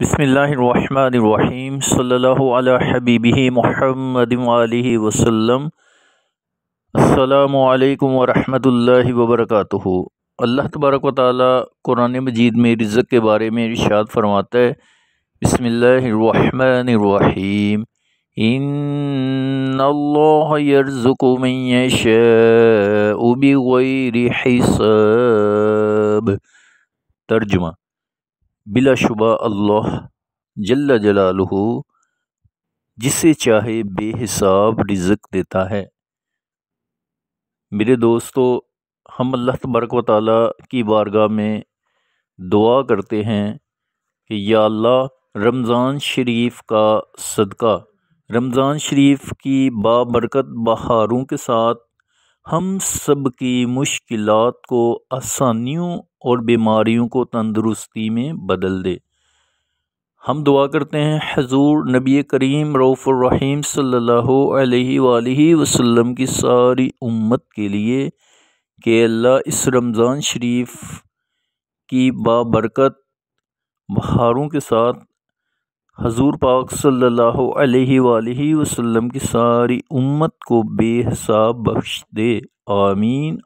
بسم اللہ الرحمن الرحیم، صلی اللہ علیہ حبیبہ محمد علیہ وسلم۔ السلام علیکم ورحمۃ اللہ وبرکاتہ۔ اللہ تبارک و تعالیٰ قرآن مجید میں رزق کے بارے میں ارشاد فرماتا ہے۔ بسم اللہ الرحمن الرحیم۔ ان اللہ یرزق من یشاء بغیر حساب۔ ترجمہ۔ بلا شبہ اللہ جل جلالہ، جسے چاہے بے حساب رزق دیتا ہے۔ میرے دوستو، ہم اللہ تبارک و تعالیٰ کی بارگاہ میں دعا کرتے ہیں کہ یا اللہ، رمضان شریف کا صدقہ، رمضان شریف کی بابرکت بہاروں کے ساتھ ہم سب کی مشکلات کو آسانیوں اور بیماریوں کو تندرستی میں بدل دے۔ ہم دعا کرتے ہیں، حضور نبی کریم روف الرحیم صلی اللہ علیہ وآلہ وسلم کی ساری امت کے لیے کہ اللہ اس رمضان شریف کی بابرکت بہاروں کے ساتھ حضور پاک صلی اللہ علیہ وآلہ وسلم کی ساری امت کو بے حساب بخش دے، آمین۔